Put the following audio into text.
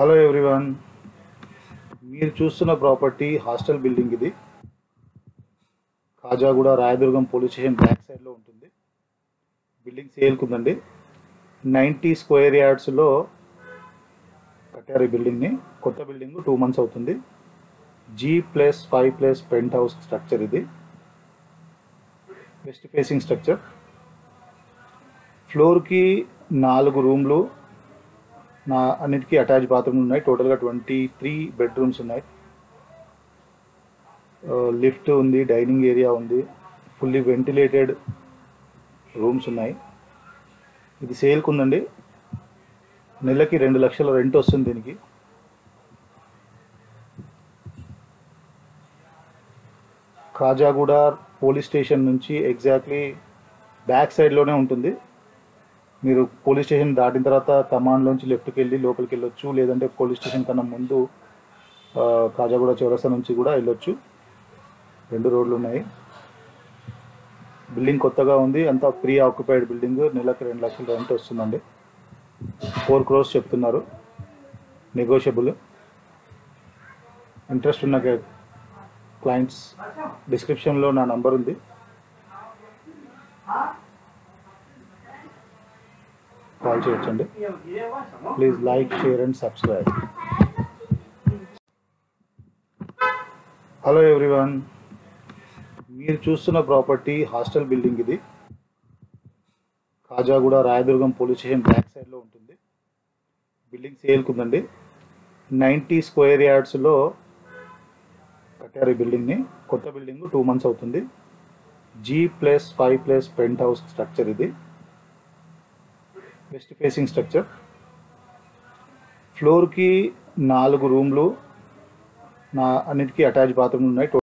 Hello everyone మీరు చూస్తున్న property hostel building ఇది. Khajaguda Rayadurgam police station back సైడ్లో ఉంటుంది. బిల్డింగ్ సేల్కుందండి నైంటీ స్క్వేర్ యార్డ్స్లో కట్టారు ఈ బిల్డింగ్ని కొత్త బిల్డింగ్ టూ మంత్స్ అవుతుంది. G plus five plus penthouse structure ఇది. వెస్ట్ ఫేసింగ్ స్ట్రక్చర్ ఫ్లోర్కి నాలుగు రూమ్లు నా అన్నిటికీ అటాచ్ బాత్రూమ్లు ఉన్నాయి. టోటల్గా ట్వంటీ త్రీ బెడ్రూమ్స్ ఉన్నాయి. లిఫ్ట్ ఉంది డైనింగ్ ఏరియా ఉంది ఫుల్లీ వెంటిలేటెడ్ రూమ్స్ ఉన్నాయి. ఇది సేల్కి ఉందండి నెలకి రెండు లక్షల రెంట్ వస్తుంది దీనికి. కాజాగూడ పోలీస్ స్టేషన్ నుంచి ఎగ్జాక్ట్లీ బ్యాక్ సైడ్లోనే ఉంటుంది. మీరు పోలీస్ స్టేషన్ దాటిన తర్వాత కమాండ్లోంచి లెఫ్ట్కి వెళ్ళి లోపలికి వెళ్ళొచ్చు లేదంటే పోలీస్ స్టేషన్ కన్నా ముందు కాజాగూడ చౌరస్తా నుంచి కూడా వెళ్ళొచ్చు. రెండు రోడ్లు ఉన్నాయి. బిల్డింగ్ కొత్తగా ఉంది. అంతా ప్రీ ఆక్యుపైడ్ బిల్డింగ్. నెలకు రెండు లక్షల రెంట్ వస్తుందండి. ఫోర్ క్రోర్స్ చెప్తున్నారు. నెగోషియబుల్. ఇంట్రెస్ట్ ఉన్న క్లయింట్స్ డిస్క్రిప్షన్లో నా నంబర్ ఉంది. కాల్ చేయొచ్చండి. Please like share and subscribe hello everyone మీరు చూస్తున్న ప్రాపర్టీ హాస్టల్ బిల్డింగ్ ఇది. Khajaguda Rayadurgam police station back సైడ్లో ఉంటుంది. బిల్డింగ్ సేల్కి నైంటీ స్క్వేర్ యార్డ్స్లో కట్టారు ఈ బిల్డింగ్ని. కొత్త బిల్డింగ్ టూ మంత్స్ అవుతుంది. G plus five plus penthouse structure ఇది. వెస్ట్ ఫేసింగ్ స్ట్రక్చర్ ఫ్లోర్కి నాలుగు రూమ్లు నా అన్నిటికీ అటాచ్ బాత్రూమ్లు ఉన్నాయి.